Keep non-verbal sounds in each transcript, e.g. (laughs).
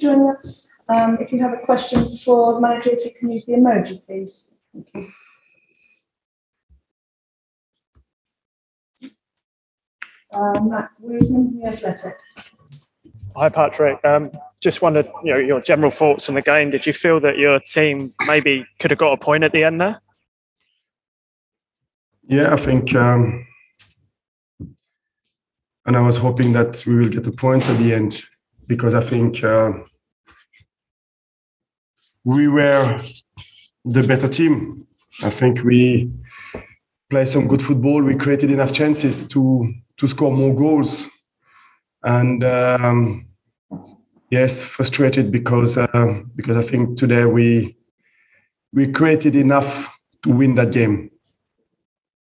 joining us. Um, if you have a question for the manager, if you can use the emoji, please. Thank you. Uh, Matt Woosnam, The Athletic. Hi, Patrick. Um, just wondered, you know, your general thoughts on the game. Did you feel that your team maybe could have got a point at the end there? Yeah, I think, um, and I was hoping that we will get a point at the end because I think uh, we were the better team. I think we played some good football. We created enough chances to to score more goals, and um, yes, frustrated because uh, because I think today we we created enough to win that game.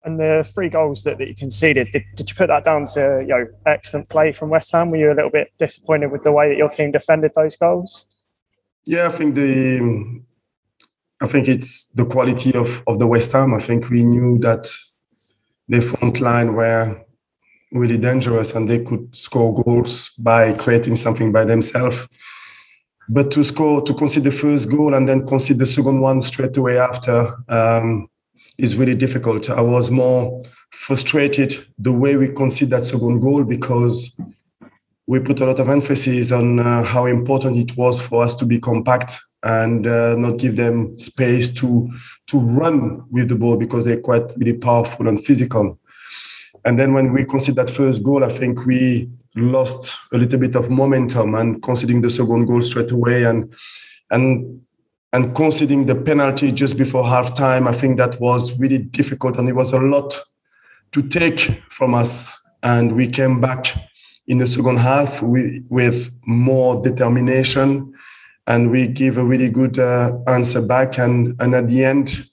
And the three goals that, that you conceded, did, did you put that down to you know excellent play from West Ham? Were you a little bit disappointed with the way that your team defended those goals? Yeah, I think the I think it's the quality of, of the West Ham. I think we knew that the front line were really dangerous and they could score goals by creating something by themselves. But to score, to concede the first goal and then concede the second one straight away after um, is really difficult. I was more frustrated the way we concede that second goal because we put a lot of emphasis on uh, how important it was for us to be compact and uh, not give them space to to run with the ball because they're quite really powerful and physical. And then when we conceded that first goal, I think we lost a little bit of momentum and conceding the second goal straight away and and and conceding the penalty just before halftime. I think that was really difficult and it was a lot to take from us. And we came back in the second half we, with more determination and we give a really good uh, answer back and and at the end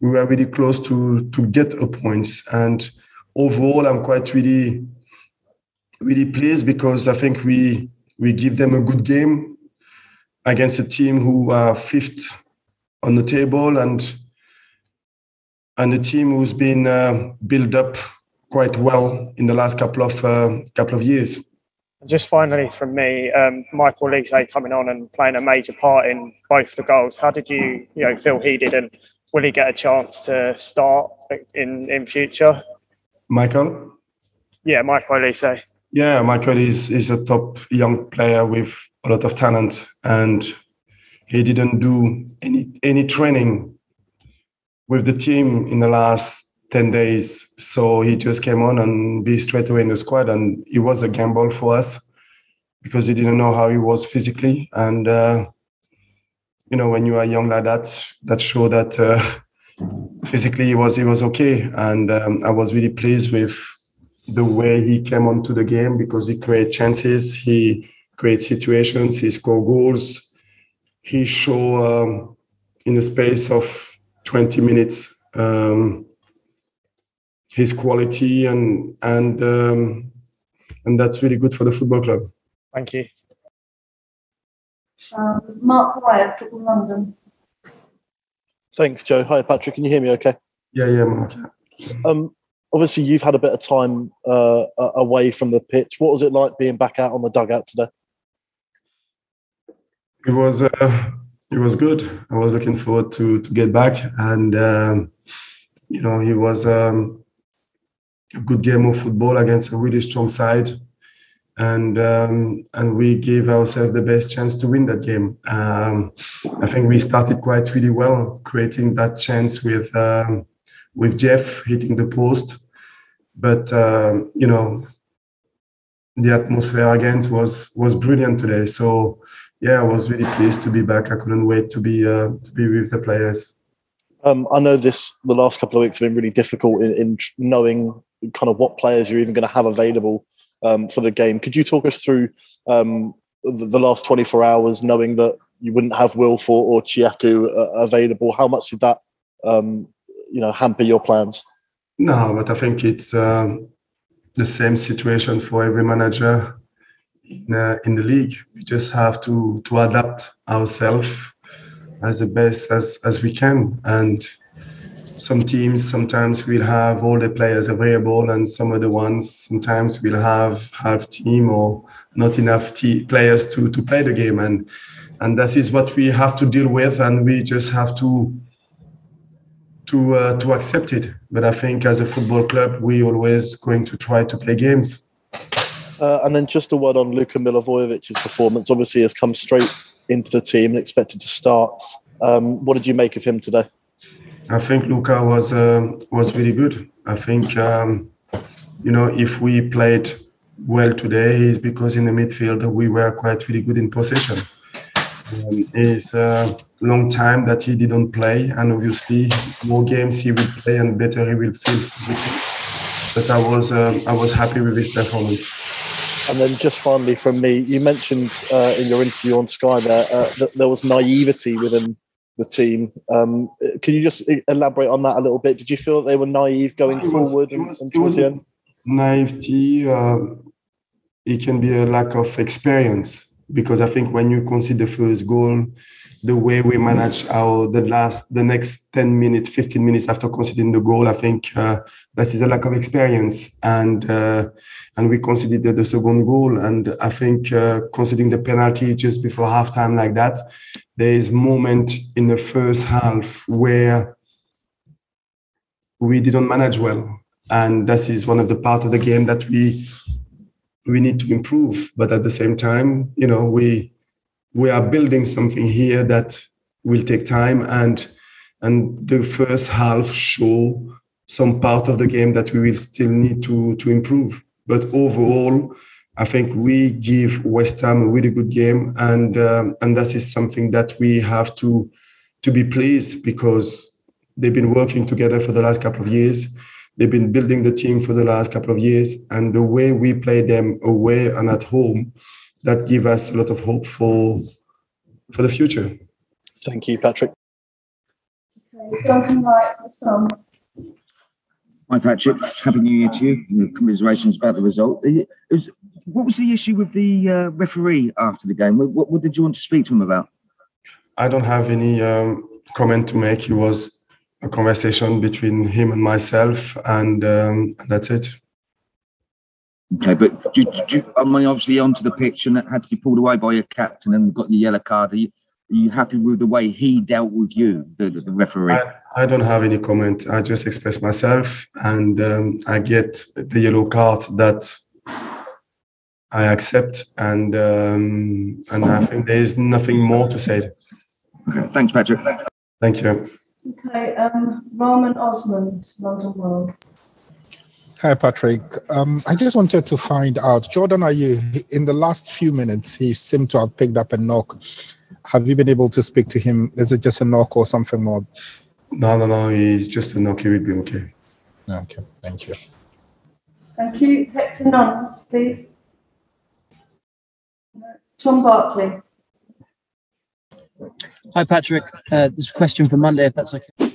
we were really close to to get a points and overall i'm quite really really pleased because i think we we give them a good game against a team who are fifth on the table and and a team who's been uh, built up quite well in the last couple of uh, couple of years just finally from me, um, Michael Olise coming on and playing a major part in both the goals. How did you, you know, feel he did, and will he get a chance to start in in future? Michael. Yeah, Michael Olise. Yeah, Michael is is a top young player with a lot of talent, and he didn't do any any training with the team in the last 10 days. So he just came on and be straight away in the squad. And it was a gamble for us because we didn't know how he was physically. And, uh, you know, when you are young like that, that show that uh, (laughs) physically he was, he was okay. And um, I was really pleased with the way he came onto the game because he create chances, he create situations, he score goals. He show um, in a space of 20 minutes um, his quality and and um, and that's really good for the football club. Thank you. Um, Mark Wyatt, from London. Thanks, Joe. Hi, Patrick. Can you hear me? Okay. Yeah, yeah, Mark. Um, obviously, you've had a bit of time uh, away from the pitch. What was it like being back out on the dugout today? It was uh, it was good. I was looking forward to to get back, and um, you know, he was um, a good game of football against a really strong side, and um, and we gave ourselves the best chance to win that game. Um, I think we started quite really well, creating that chance with um, with Jeff hitting the post, but um, you know the atmosphere again was was brilliant today. So yeah, I was really pleased to be back. I couldn't wait to be uh, to be with the players. Um, I know this the last couple of weeks have been really difficult in, in knowing kind of what players you're even going to have available um, for the game. Could you talk us through um, the, the, last 24 hours, knowing that you wouldn't have Wilf or, or Cheikhou uh, available? How much did that, um, you know, hamper your plans? No, but I think it's uh, the same situation for every manager in uh, in the league. We just have to to adapt ourselves as the best as as we can and some teams sometimes will have all the players available, and some other ones sometimes will have half team or not enough t- players to to play the game, and and that is what we have to deal with, and we just have to to uh, to accept it. But I think as a football club, we always going to try to play games. Uh, and then just a word on Luka Milivojevic's performance. Obviously, has come straight into the team and expected to start. Um, what did you make of him today? I think Luka was uh, was really good. I think um, you know if we played well today, is because in the midfield we were quite really good in possession. Um, it's a long time that he didn't play, and obviously more games he will play and better he will feel. But I was uh, I was happy with his performance. And then just finally from me, you mentioned uh, in your interview on Sky there uh, that there was naivety within the team. Um, can you just elaborate on that a little bit? Did you feel that they were naive going it was, forward was, and, was naivety. Uh, it can be a lack of experience because I think when you consider first goal, the way we manage our the last the next 10 minutes 15 minutes after conceding the goal i think uh, that is a lack of experience. And uh, and we conceded the, the, second goal. And i think uh, conceding the penalty just before halftime like that there is moment in the first half where we didn't manage well. And that is one of the part of the game that we we need to improve but at the same time you know we we are building something here that will take time and and the first half show some part of the game that we will still need to to improve. But overall i think we give west ham a really good game and um, and that is something that we have to to be pleased because they've been working together for the last couple of years they've been building the team for the last couple of years and the way we play them away and at home that give us a lot of hope for for the future. Thank you, Patrick. Okay, Duncan Wright, some. Hi, Patrick. Happy New Year to you. Commiserations about the result. Was, what was the issue with the uh, referee after the game? What, what, did you want to speak to him about? I don't have any um, comment to make. He was a conversation between him and myself, and, um, and that's it. Okay, but do, do, I mean, obviously onto the pitch and it had to be pulled away by your captain and got the yellow card. Are you, are you happy with the way he dealt with you, the, the, the referee? I, I, don't have any comment. I just express myself and um, I get the yellow card that I accept, and um, and I think there is nothing more to say. Okay, thanks, Patrick. Thank you. Okay, um, Roman Osmond, London World. Hi, Patrick. Um, I just wanted to find out, Jordan, Ayew in the last few minutes? He seemed to have picked up a knock. Have you been able to speak to him? Is it just a knock or something more? No, no, no. He's just a knock. He will be okay. Okay, thank you. Thank you. Hector Nuns, please. Tom Barkley. Hi, Patrick. Uh, this question for Monday, if that's okay.